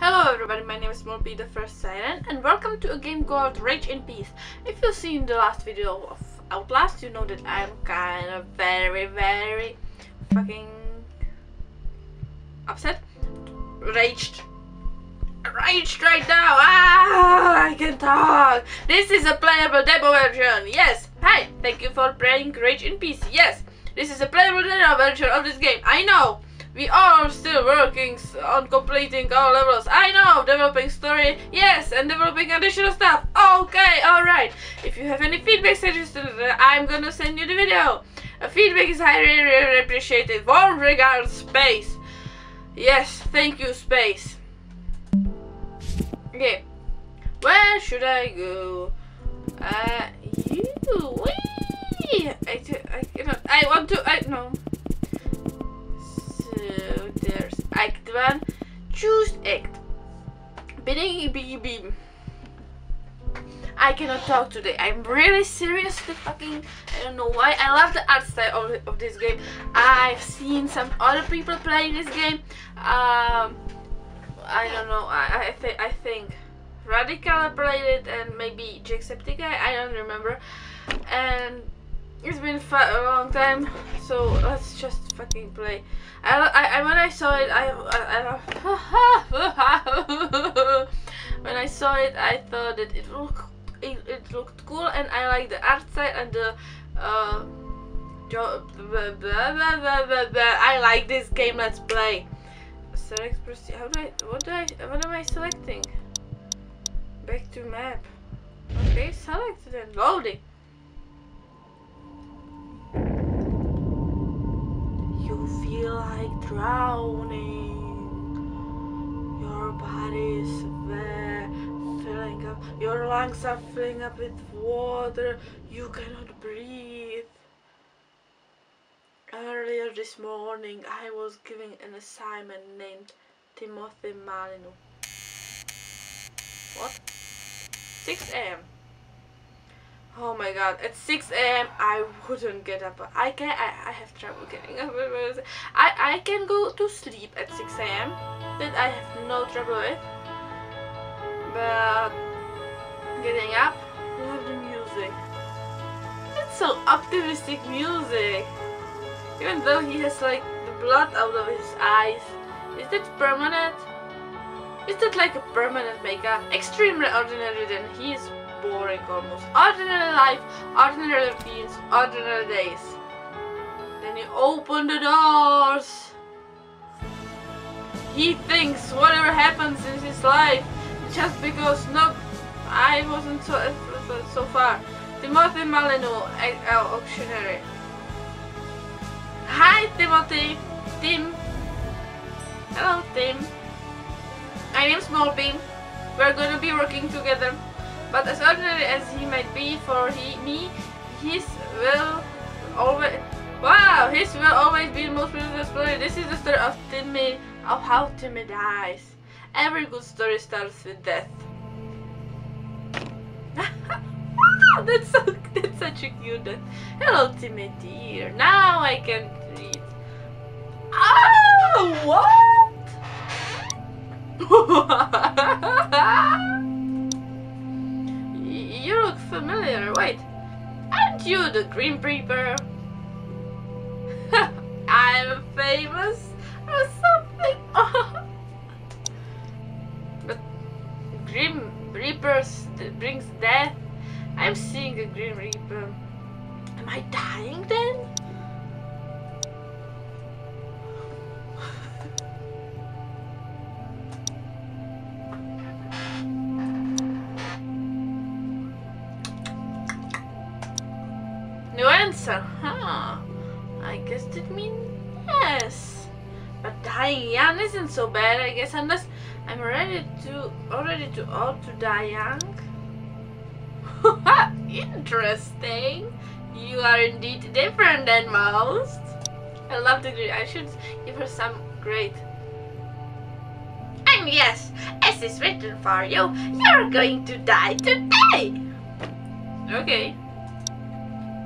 Hello everybody, my name is Molpe the First Siren and welcome to a game called Rage in Peace. If you've seen the last video of Outlast, you know that I'm kind of very, very fucking upset. Raged. Raged right now. Ah, I can talk. This is a playable demo version. Yes. Hi. Thank you for playing Rage in Peace. Yes. This is a playable demo version of this game. I know. We are still working on completing our levels. I know, developing story, yes, and developing additional stuff. Okay, alright. If you have any feedback suggestions, I'm gonna send you the video. A feedback is highly appreciated. Warm regards, Space. Yes, thank you, Space. Okay, where should I go? Uh, you, wait. I, I I want to, I, no. So there's Act 1. Choose Act. I cannot talk today. I'm really seriously fucking. I don't know why. I love the art style of, of this game. I've seen some other people playing this game. Um, I don't know. I I think I think Radical played it and maybe Jacksepticeye. I don't remember. And it's been a long time, so let's just fucking play. I, I, when I saw it, I, I, when I saw it, I thought that it looked it, it looked cool, and I like the art style and the. Uh, I like this game. Let's play. Select proceed. How do I? What do I? What am I selecting? Back to map. Okay, selected and loading. You feel like drowning. Your body is filling up. Your lungs are filling up with water. You cannot breathe. Earlier this morning, I was given an assignment named Timothy Malinu. What? 6 a.m. Oh my god, at 6 a.m. I wouldn't get up. I can I, I have trouble getting up. I, I can go to sleep at 6 a.m. That I have no trouble with. But getting up, love the music. It's so optimistic music. Even though he has like the blood out of his eyes. Is that permanent? Is that like a permanent makeup? Extremely ordinary then he is boring almost. Ordinary life, ordinary routines, ordinary days. Then you open the doors. He thinks whatever happens in his life just because no, I wasn't so so far. Timothy Malinu, auctionery. Hi Timothy, Tim. Hello Tim. My name's Smallbeam. We're going to be working together. But as ordinary as he might be for he, me, his will always wow, his will always be the most beautiful story. This is the story of Timmy, of how Timmy dies. Every good story starts with death. that's so that's such a cute death. Hello, Timmy dear. Now I can read. Oh, what? You look familiar. Wait, aren't you the Grim Reaper? I'm famous or something. but Grim Reapers brings death. I'm seeing a Grim Reaper. Am I dying then? Young isn't so bad, I guess, unless I'm ready to already too old to die young. Interesting. You are indeed different than most. I love the grade. I should give her some grade. And yes, as is written for you, you're going to die today. Okay.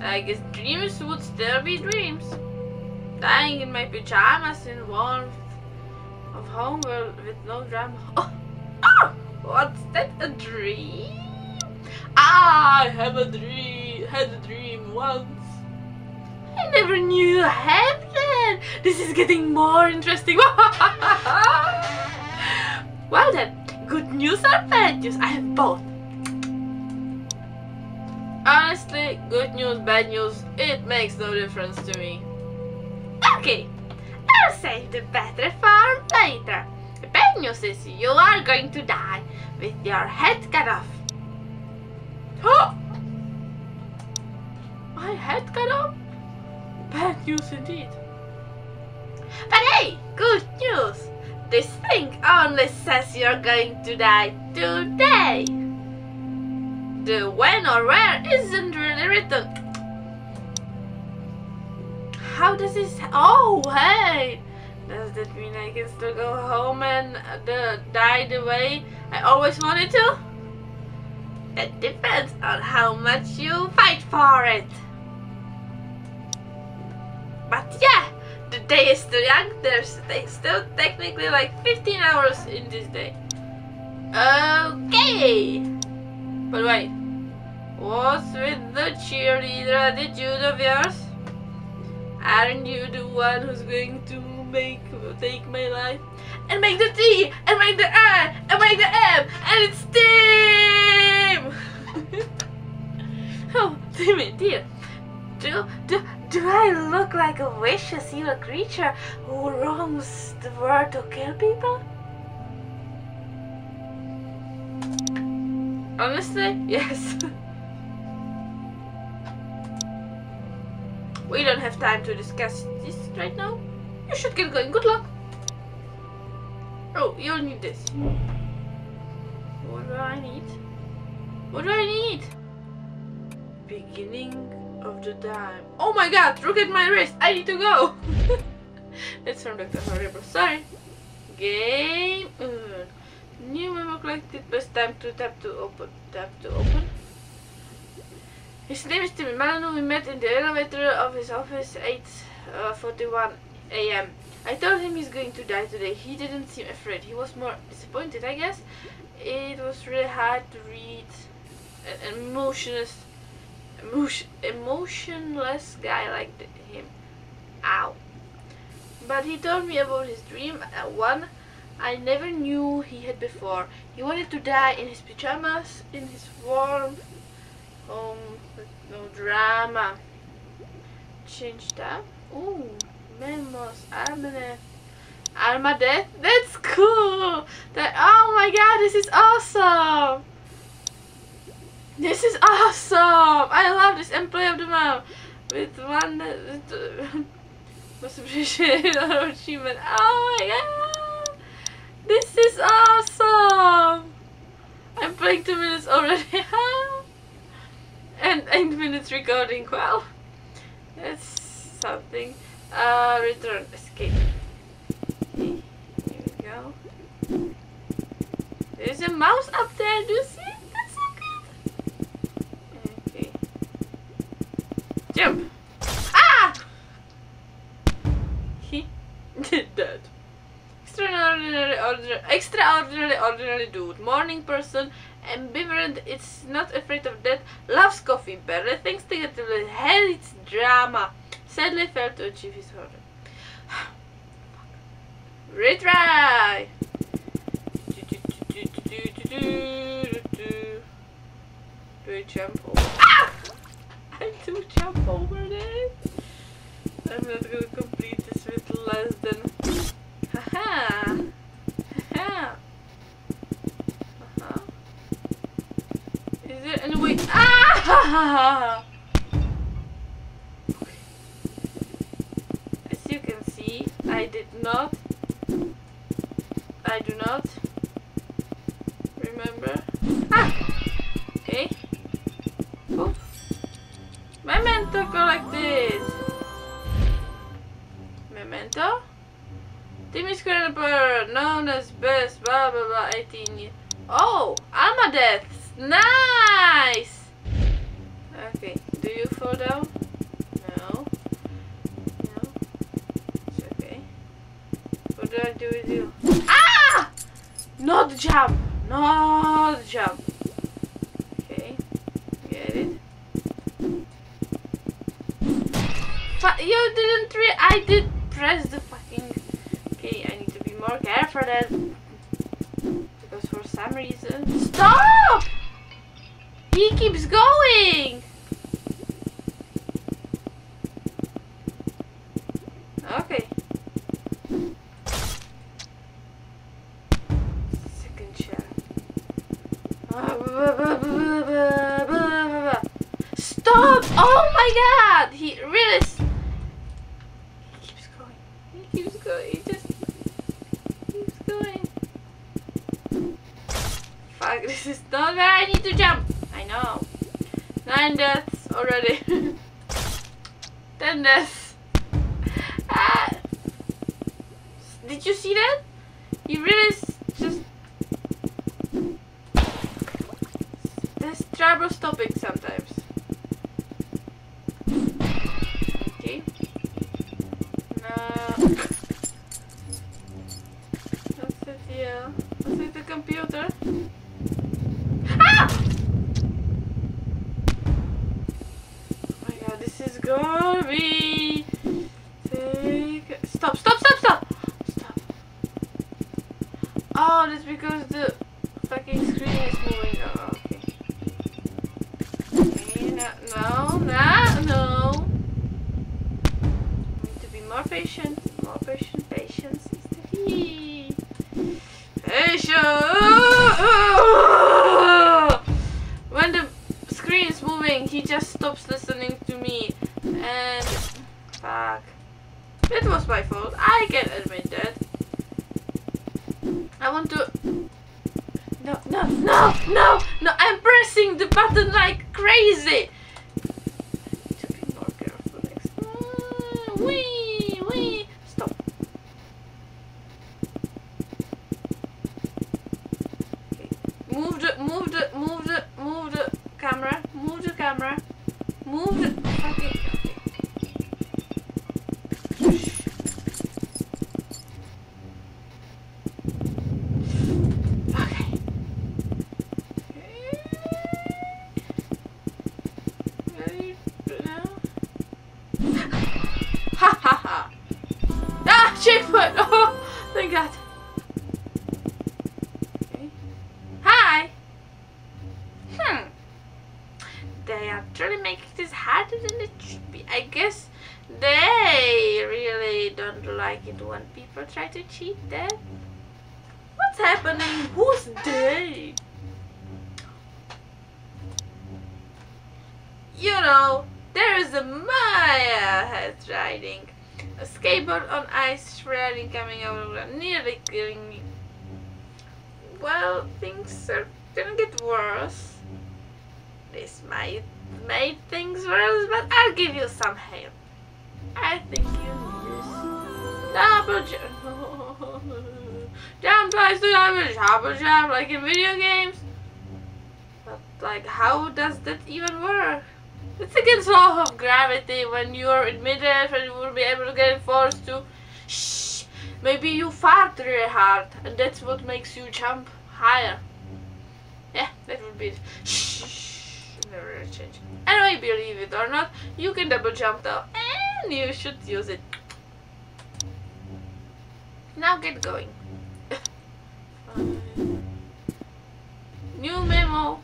I guess dreams would still be dreams. Dying in my pajamas in warmth of home with no drama. Oh, oh, what's that? A dream? I have a dream. Had a dream once. I never knew I had that. This is getting more interesting. well then, good news or bad news? I have both. Honestly, good news, bad news, it makes no difference to me. Okay, Save the better farm later. The bad news is you are going to die with your head cut off. Huh? My head cut off? Bad news indeed. But hey, good news! This thing only says you're going to die today. The when or where isn't really written. How does this? Oh, hey! Does that mean I can still go home and uh, die the way I always wanted to? It depends on how much you fight for it. But yeah, the day is still young. There's still technically like 15 hours in this day. Okay. But wait, what's with the cheerleader attitude of yours? Aren't you the one who's going to make take my life and make the T and make the I and make the M and it's Team? oh, Timmy, dear. Do, do, do I look like a vicious evil creature who roams the world to kill people? Honestly, yes. We don't have time to discuss this right now. You should get going. Good luck. Oh, you'll need this. What do I need? What do I need? Beginning of the time. Oh my god, look at my wrist. I need to go. That's from Dr. Horrible. Sorry. Game. Uh, new memo collected. Best time to tap to open. Tap to open. His name is Timmy Malano. We met in the elevator of his office 8:41 uh, a.m. I told him he's going to die today. He didn't seem afraid. He was more disappointed, I guess. It was really hard to read an emotionless, emotion, emotionless guy like him. Ow. But he told me about his dream, uh, one I never knew he had before. He wanted to die in his pajamas, in his warm home, no drama. Change that. Ooh. Memos, Armadeth. Armadeth? That's cool! That oh my god, this is awesome! This is awesome! I love this employee of the month with one with, most appreciated achievement. Oh my god! This is awesome! I'm playing two minutes already. and eight minutes recording. Well, that's something. Uh, return, escape. Here we go. There's a mouse up there, do you see? That's so good. Okay. Jump. Ah! He dead. Extraordinary, ordinary, extraordinary, ordinary dude. Morning person, ambivalent, it's not afraid of death, loves coffee, barely thinks negatively, hates drama sadly failed to achieve his order. Retry! Do I jump over? Ah! I do jump over this. I'm not gonna Timmy Scrapper, known as best, blah blah blah, 18 Oh! Armadeth! Nice! Okay, do you fall down? No. No. It's okay. What do I do? With you? Ah! Not jump! Not jump. Okay. Get it. Fu- you didn't re- I did press the I need to be more careful then. Because for some reason... Stop! He keeps going! Okay. Try to cheat them. What's happening? Who's they? You know, there is a Maya head riding. A skateboard on ice shredding coming over nearly killing me. Well, things are gonna get worse. This might make things worse, but I'll give you some help. I think you jump twice to double double jump like in video games. But like how does that even work? It's against law of gravity when you're admitted and you will be able to get forced to shh maybe you fart really hard and that's what makes you jump higher. Yeah, that would be it. Shh never really change. Anyway, believe it or not, you can double jump though and you should use it. Now get going. New memo.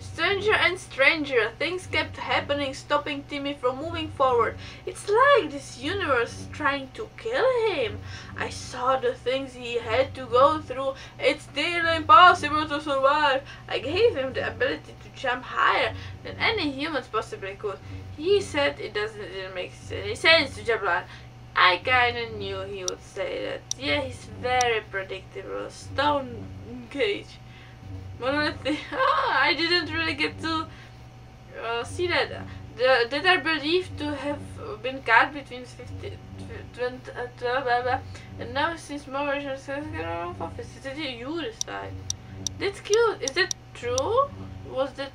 Stranger and stranger, things kept happening, stopping Timmy from moving forward. It's like this universe is trying to kill him. I saw the things he had to go through. It's still impossible to survive. I gave him the ability to jump higher than any humans possibly could. He said it doesn't didn't make any sense to jump higher. I kinda knew he would say that. Yeah, he's very predictable. Stone cage. Monolithic. Ah, I didn't really get to uh, see that. The, that are believed to have been cut between 50, 20, uh, 12, blah, blah, and now since more versions have gone off office. Is it you this time? That's cute. Is that true? Was that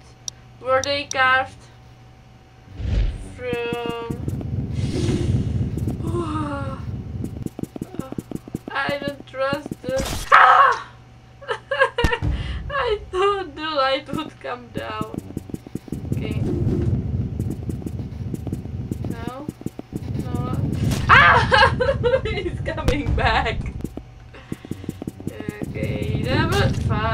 were they carved from? I don't trust this. Ah! I thought the light would come down. Okay. No. No. Ah! He's coming back. Okay, level 5.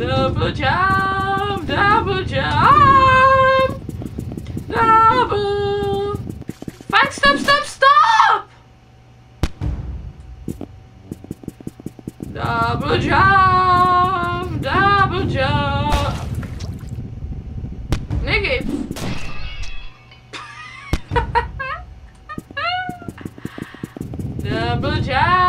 Double jump. Double jump. Double. Fuck, stop, stop, stop! Double jump, double jump. Nigga. double jump,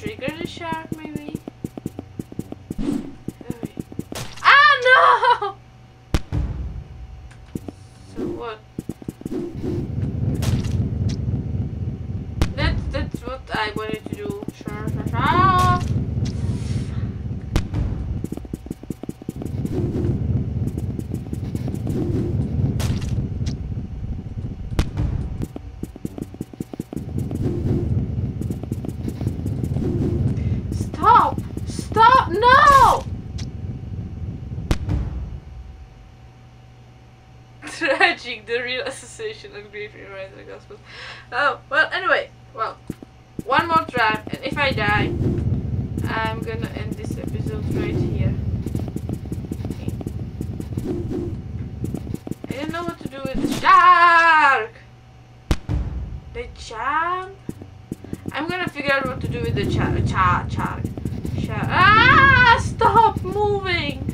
trigger the shark, maybe. The real association of grief in writing the Gospels. Oh, well, anyway, well, one more try, and if I die, I'm gonna end this episode right here. Okay. I don't know what to do with the shark! The jump? I'm gonna figure out what to do with the char char char. char ah! Stop moving!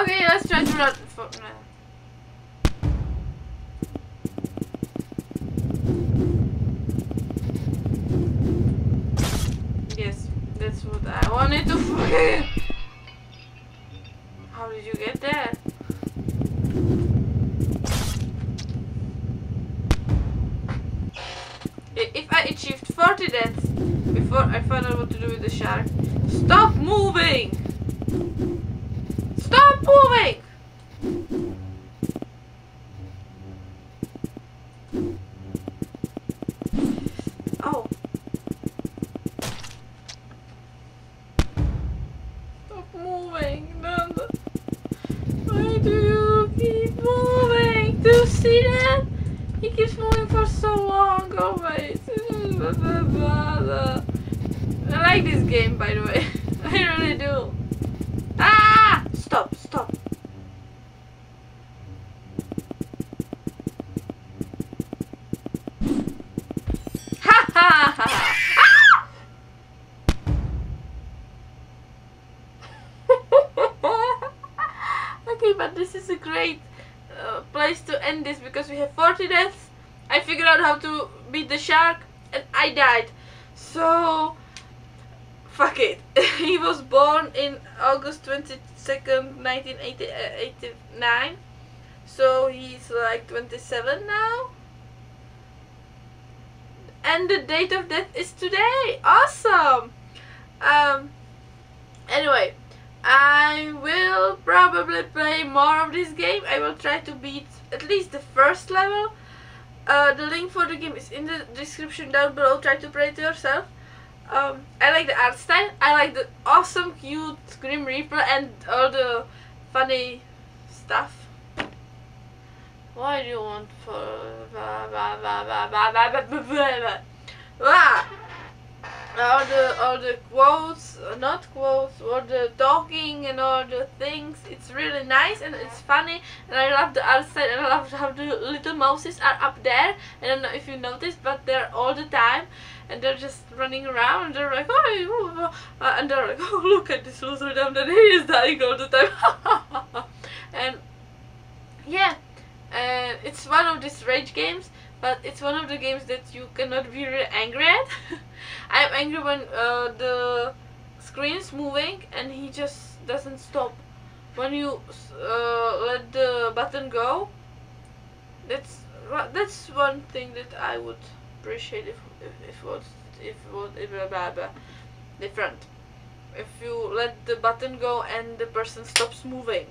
Okay, let's try to run. For, no. Yes, that's what I wanted to. How did you get there? If I achieved 40 deaths before I found out what to do with the shark, stop moving! Moving! Oh. Stop moving. No. Why do you keep moving? Do you see that? He keeps moving for so long. Oh wait. I like this game by the way. I really do. We have 40 deaths. I figured out how to beat the shark and I died. So, fuck it. he was born in August 22nd, 1989. So he's like 27 now. And the date of death is today. Awesome. Um. Anyway, I will probably play more of this game. I will try to beat at least the first level. Uh, the link for the game is in the description down below. Try to play it yourself. Um, I like the art style. I like the awesome, cute Grim Reaper and all the funny stuff. Why do you want for all the all the quotes, uh, not quotes, all the talking and all the things. It's really nice and it's funny, and I love the art style and I love how the little mouses are up there. I don't know if you noticed, but they're all the time, and they're just running around. And they're like, oh, and they're like, oh, look at this loser down there. He is dying all the time. and yeah, it's one of these rage games but it's one of the games that you cannot be really angry at. I'm angry when uh, the screen is moving and he just doesn't stop. When you uh, let the button go, that's that's one thing that I would appreciate if if, if it was if was if blah, different. If you let the button go and the person stops moving.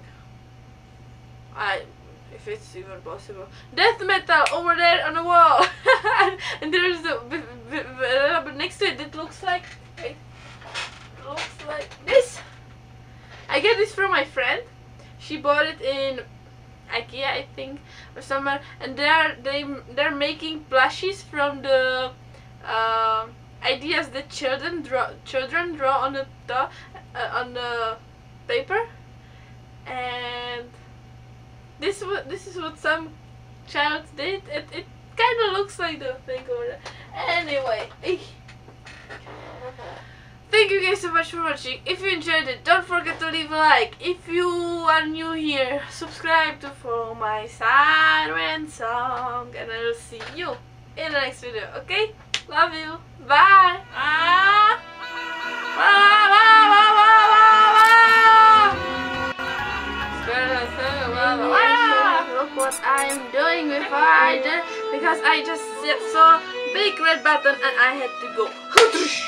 I if it's even possible. Death metal over there on the wall, and there's a next to it. It looks like it looks like this. I get this from my friend. She bought it in IKEA, I think, or somewhere, and they're they they're making plushies from the uh, ideas that children draw children draw on the uh, on the paper, this what this is what some child did. It it kind of looks like the thing over there. Anyway. Thank you guys so much for watching. If you enjoyed it, don't forget to leave a like. If you are new here, subscribe to follow my siren song. And I will see you in the next video, okay? Love you. Bye. Ah. Ah, ah, what I'm doing before I did because I just saw big red button and I had to go.